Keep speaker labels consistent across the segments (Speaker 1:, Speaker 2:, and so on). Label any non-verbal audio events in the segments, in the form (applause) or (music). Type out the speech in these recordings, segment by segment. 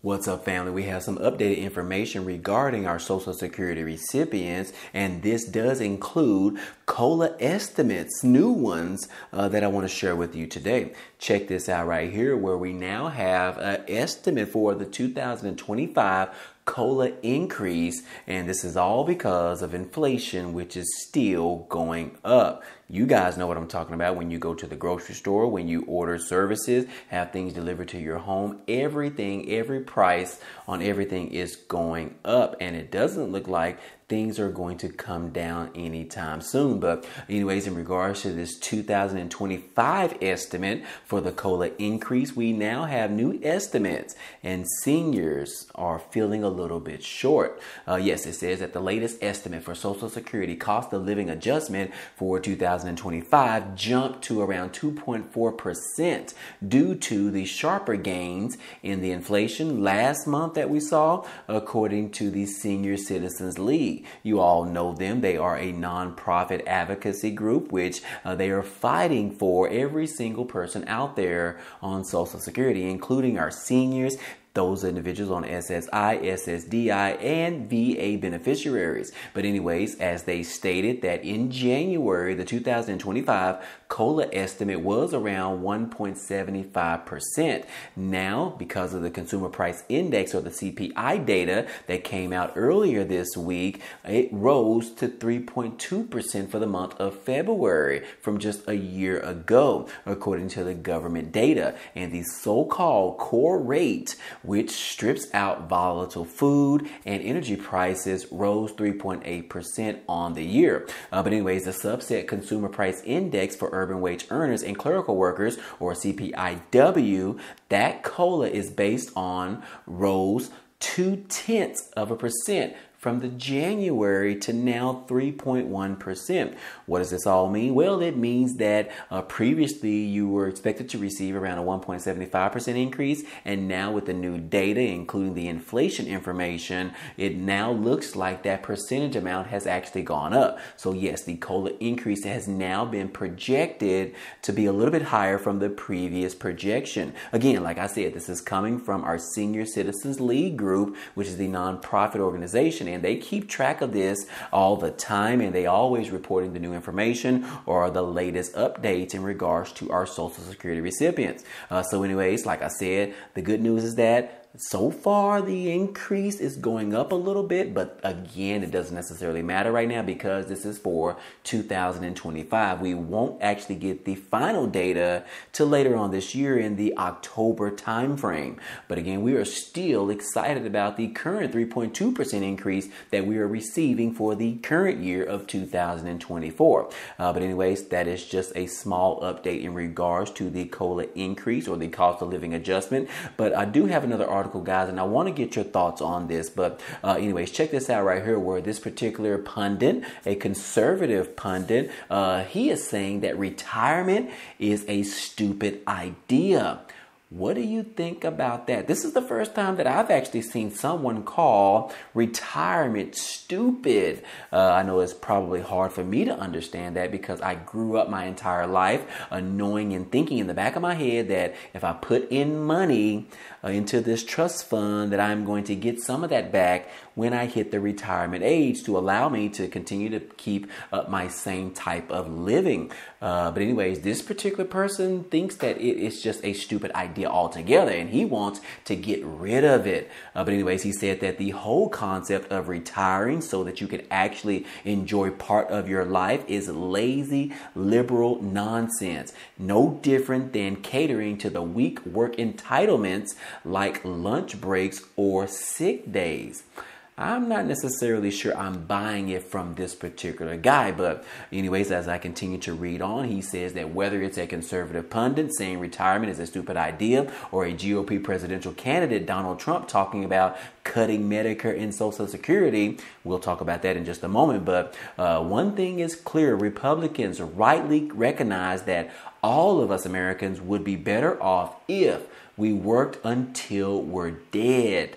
Speaker 1: What's up, family? We have some updated information regarding our Social Security recipients, and this does include COLA estimates, new ones uh, that I want to share with you today. Check this out right here, where we now have an estimate for the 2025 COLA increase, and this is all because of inflation, which is still going up. You guys know what I'm talking about when you go to the grocery store, when you order services, have things delivered to your home. Everything, every price on everything is going up, and it doesn't look like things are going to come down anytime soon. But, anyways, in regards to this 2025 estimate for the COLA increase, we now have new estimates, and seniors are feeling a little bit short. Uh, yes, it says that the latest estimate for Social Security cost of living adjustment for 2025 jumped to around 2.4% due to the sharper gains in the inflation last month that we saw, according to the Senior Citizens League. You all know them. They are a nonprofit advocacy group, which uh, they are fighting for every single person out there on Social Security, including our seniors those individuals on SSI, SSDI, and VA beneficiaries. But anyways, as they stated that in January, the 2025 COLA estimate was around 1.75%. Now, because of the consumer price index or the CPI data that came out earlier this week, it rose to 3.2% for the month of February from just a year ago, according to the government data. And the so-called core rate which strips out volatile food and energy prices, rose 3.8% on the year. Uh, but, anyways, the subset consumer price index for urban wage earners and clerical workers, or CPIW, that COLA is based on rose two tenths of a percent from the January to now 3.1%. What does this all mean? Well, it means that uh, previously you were expected to receive around a 1.75% increase, and now with the new data, including the inflation information, it now looks like that percentage amount has actually gone up. So, yes, the COLA increase has now been projected to be a little bit higher from the previous projection. Again, like I said, this is coming from our Senior Citizens League group, which is the nonprofit organization and they keep track of this all the time and they always reporting the new information or the latest updates in regards to our social security recipients. Uh, so anyways like i said the good news is that so far the increase is going up a little bit, but again, it doesn't necessarily matter right now because this is for 2025. We won't actually get the final data till later on this year in the October timeframe. But again, we are still excited about the current 3.2% increase that we are receiving for the current year of 2024. Uh, but anyways, that is just a small update in regards to the COLA increase or the cost of living adjustment. But I do have another article article, guys, and I want to get your thoughts on this. But, uh, anyways, check this out right here where this particular pundit, a conservative pundit, uh, he is saying that retirement is a stupid idea. What do you think about that? This is the first time that I've actually seen someone call retirement stupid. Uh, I know it's probably hard for me to understand that because I grew up my entire life knowing and thinking in the back of my head that if I put in money uh, into this trust fund, that I'm going to get some of that back when I hit the retirement age to allow me to continue to keep up my same type of living. Uh, but anyways, this particular person thinks that it is just a stupid idea idea altogether and he wants to get rid of it. Uh, but, anyways, he said that the whole concept of retiring so that you can actually enjoy part of your life is lazy, liberal nonsense. No different than catering to the weak work entitlements like lunch breaks or sick days. I'm not necessarily sure I'm buying it from this particular guy, but anyways, as I continue to read on, he says that whether it's a conservative pundit saying retirement is a stupid idea or a GOP presidential candidate, Donald Trump, talking about cutting Medicare and Social Security, we'll talk about that in just a moment. But uh, one thing is clear Republicans rightly recognize that all of us Americans would be better off if we worked until we're dead.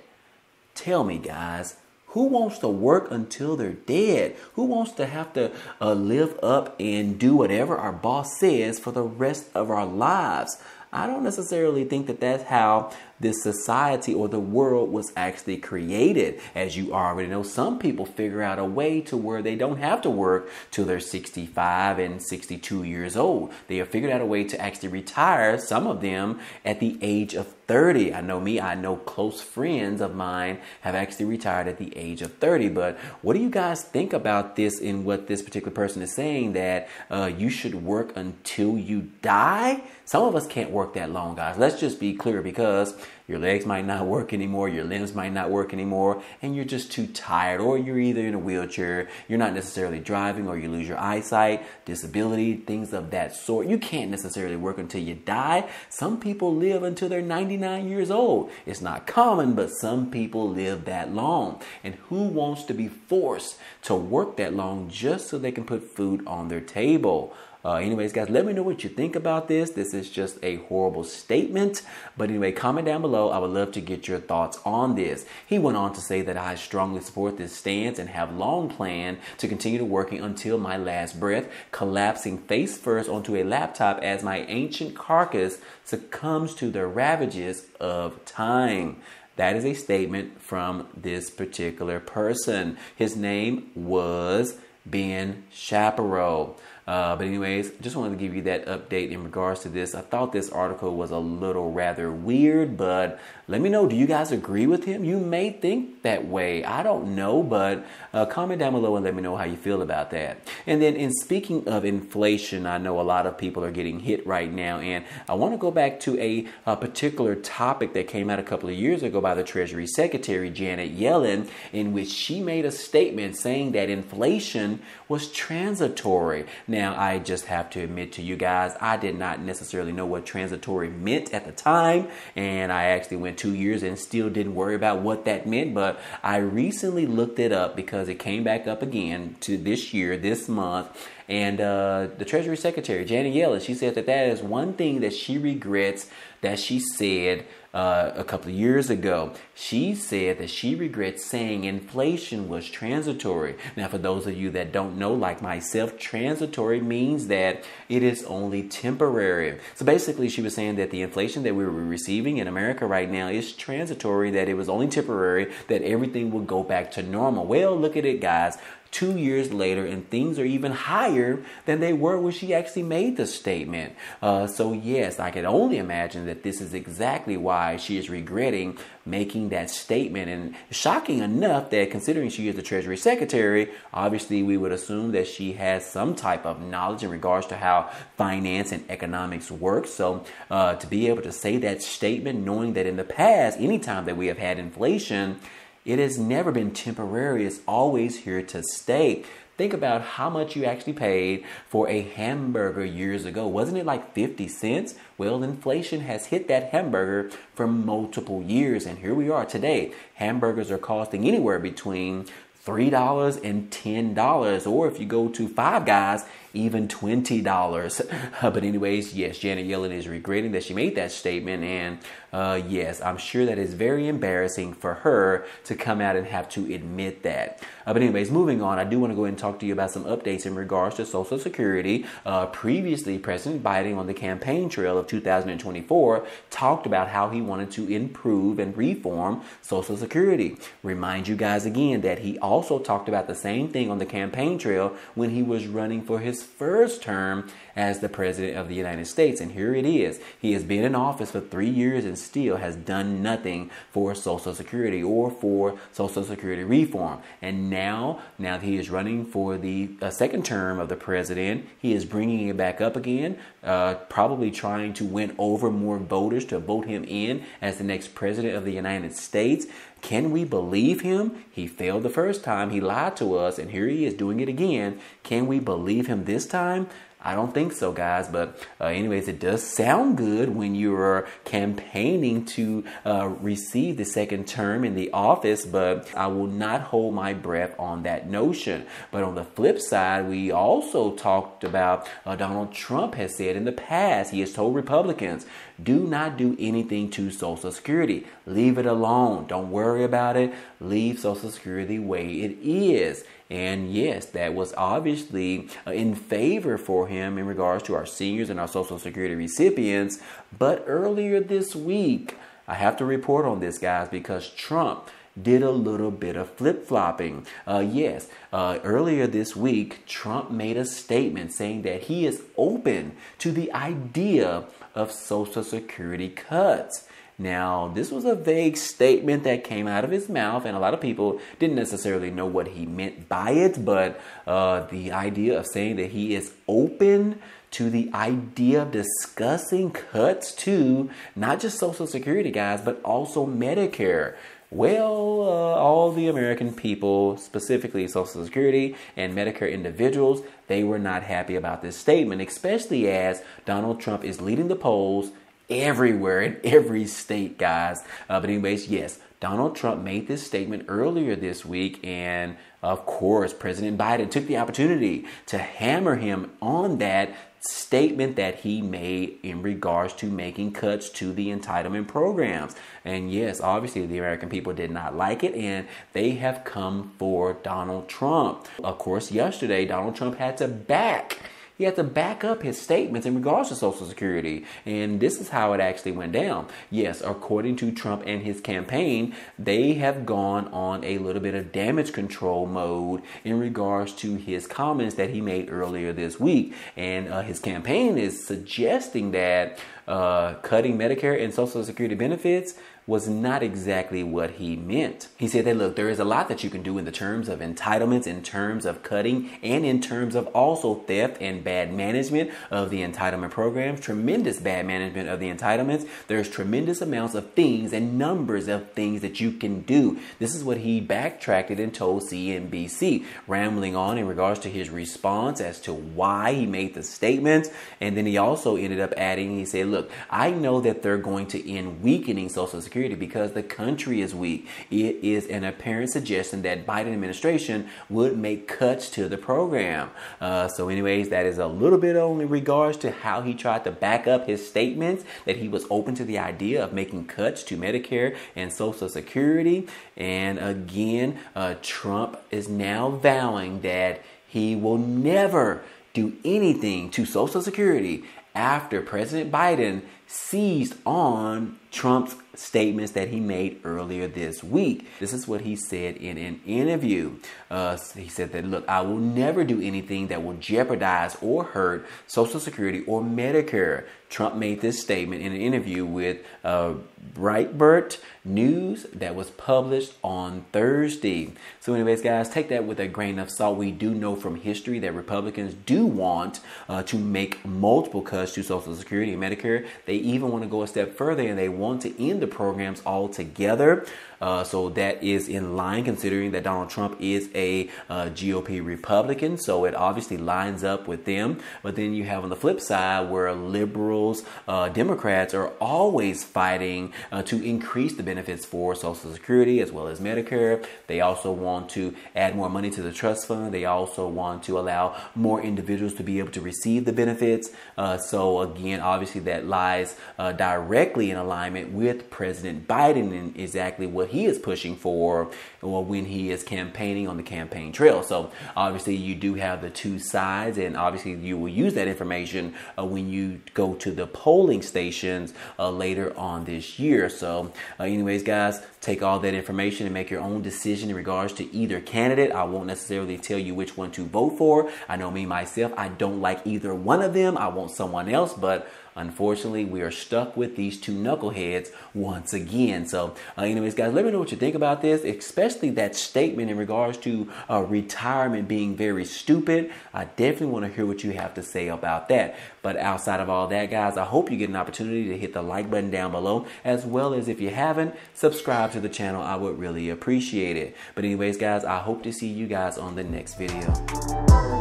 Speaker 1: Tell me, guys, who wants to work until they're dead? Who wants to have to uh, live up and do whatever our boss says for the rest of our lives? I don't necessarily think that that's how this society or the world was actually created. As you already know, some people figure out a way to where they don't have to work till they're 65 and 62 years old. They have figured out a way to actually retire, some of them at the age of 30. I know me, I know close friends of mine have actually retired at the age of 30. But what do you guys think about this in what this particular person is saying that uh, you should work until you die? Some of us can't work that long, guys. Let's just be clear because your legs might not work anymore, your limbs might not work anymore, and you're just too tired, or you're either in a wheelchair, you're not necessarily driving, or you lose your eyesight, disability, things of that sort. You can't necessarily work until you die. Some people live until they're 99 years old. It's not common, but some people live that long. And who wants to be forced to work that long just so they can put food on their table? Uh, anyways, guys, let me know what you think about this. This is just a horrible statement. But anyway, comment down below. I would love to get your thoughts on this. He went on to say that I strongly support this stance and have long planned to continue working until my last breath, collapsing face first onto a laptop as my ancient carcass succumbs to the ravages of time. That is a statement from this particular person. His name was Ben Shapiro. Uh, but anyways, just wanted to give you that update in regards to this. I thought this article was a little rather weird, but let me know. Do you guys agree with him? You may think that way. I don't know, but uh, comment down below and let me know how you feel about that. And then, in speaking of inflation, I know a lot of people are getting hit right now, and I want to go back to a, a particular topic that came out a couple of years ago by the Treasury Secretary Janet Yellen, in which she made a statement saying that inflation was transitory. Now, I just have to admit to you guys, I did not necessarily know what transitory meant at the time, and I actually went two years and still didn't worry about what that meant. But I recently looked it up because it came back up again to this year, this month. And uh, the Treasury Secretary, Janet Yellen, she said that that is one thing that she regrets that she said uh, a couple of years ago. She said that she regrets saying inflation was transitory. Now, for those of you that don't know, like myself, transitory means that it is only temporary. So basically, she was saying that the inflation that we were receiving in America right now is transitory, that it was only temporary, that everything will go back to normal. Well, look at it, guys two years later, and things are even higher than they were when she actually made the statement. Uh, so, yes, I can only imagine that this is exactly why she is regretting making that statement. And shocking enough that considering she is the Treasury Secretary, obviously we would assume that she has some type of knowledge in regards to how finance and economics work. So, uh, to be able to say that statement, knowing that in the past, anytime that we have had inflation, it has never been temporary, it's always here to stay. Think about how much you actually paid for a hamburger years ago. Wasn't it like 50 cents? Well, inflation has hit that hamburger for multiple years, and here we are today. Hamburgers are costing anywhere between $3 and $10. Or if you go to Five Guys, even $20. (laughs) but, anyways, yes, Janet Yellen is regretting that she made that statement. And uh, yes, I'm sure that is very embarrassing for her to come out and have to admit that. Uh, but, anyways, moving on, I do want to go ahead and talk to you about some updates in regards to Social Security. Uh, previously, President Biden on the campaign trail of 2024 talked about how he wanted to improve and reform Social Security. Remind you guys again that he also talked about the same thing on the campaign trail when he was running for his first term as the President of the United States. And here it is. He has been in office for three years and still has done nothing for Social Security or for Social Security reform. And now, now that he is running for the uh, second term of the President, he is bringing it back up again, uh, probably trying to win over more voters to vote him in as the next President of the United States. Can we believe him? He failed the first time. He lied to us, and here he is doing it again. Can we believe him this time? I don't think so, guys. But, uh, anyways, it does sound good when you're campaigning to uh, receive the second term in the office, but I will not hold my breath on that notion. But on the flip side, we also talked about uh, Donald Trump has said in the past, he has told Republicans, do not do anything to Social Security. Leave it alone. Don't worry about it. Leave Social Security the way it is. And yes, that was obviously uh, in favor for him in regards to our seniors and our Social Security recipients. But earlier this week, I have to report on this, guys, because Trump did a little bit of flip flopping. Uh, yes, uh, earlier this week, Trump made a statement saying that he is open to the idea of Social Security cuts. Now, this was a vague statement that came out of his mouth, and a lot of people didn't necessarily know what he meant by it. But uh, the idea of saying that he is open to the idea of discussing cuts to not just Social Security, guys, but also Medicare. Well, uh, all the American people, specifically Social Security and Medicare individuals, they were not happy about this statement, especially as Donald Trump is leading the polls everywhere in every state, guys. Uh, but, anyways, yes, Donald Trump made this statement earlier this week, and of course, President Biden took the opportunity to hammer him on that statement that he made in regards to making cuts to the entitlement programs. And yes, obviously the American people did not like it and they have come for Donald Trump. Of course, yesterday Donald Trump had to back he had to back up his statements in regards to Social Security. And this is how it actually went down. Yes, according to Trump and his campaign, they have gone on a little bit of damage control mode in regards to his comments that he made earlier this week. And uh, his campaign is suggesting that uh, cutting Medicare and Social Security benefits was not exactly what he meant. He said that, look, there is a lot that you can do in the terms of entitlements, in terms of cutting, and in terms of also theft and bad management of the entitlement programs, tremendous bad management of the entitlements. There's tremendous amounts of things and numbers of things that you can do. This is what he backtracked and told CNBC, rambling on in regards to his response as to why he made the statements. And then he also ended up adding, he said, look, I know that they're going to end weakening Social Security Because the country is weak. It is an apparent suggestion that Biden administration would make cuts to the program. Uh, so, anyways, that is a little bit only regards to how he tried to back up his statements that he was open to the idea of making cuts to Medicare and Social Security. And again, uh, Trump is now vowing that he will never do anything to Social Security after President Biden seized on Trump's statements that he made earlier this week. This is what he said in an interview. Uh, he said that, look, I will never do anything that will jeopardize or hurt Social Security or Medicare. Trump made this statement in an interview with uh, Breitbart News that was published on Thursday. So, anyways, guys, take that with a grain of salt. We do know from history that Republicans do want uh, to make multiple cuts to Social Security and Medicare. They even want to go a step further and they want to end the programs altogether. Uh, so that is in line considering that Donald Trump is a uh, GOP Republican. So it obviously lines up with them. But then you have on the flip side where liberals, uh, Democrats are always fighting uh, to increase the benefits for Social Security as well as Medicare. They also want to add more money to the trust fund. They also want to allow more individuals to be able to receive the benefits. Uh, so again, obviously that lies directly in alignment with President Biden and exactly what he is pushing for or when he is campaigning on the campaign trail. So obviously you do have the two sides and obviously you will use that information uh, when you go to the polling stations uh, later on this year. So uh, anyways guys, take all that information and make your own decision in regards to either candidate. I won't necessarily tell you which one to vote for. I know me myself, I don't like either one of them. I want someone else, but Unfortunately, we are stuck with these two knuckleheads once again. So, uh, anyways, guys, let me know what you think about this, especially that statement in regards to uh, retirement being very stupid. I definitely want to hear what you have to say about that. But outside of all that, guys, I hope you get an opportunity to hit the like button down below, as well as if you haven't, subscribe to the channel. I would really appreciate it. But anyways, guys, I hope to see you guys on the next video.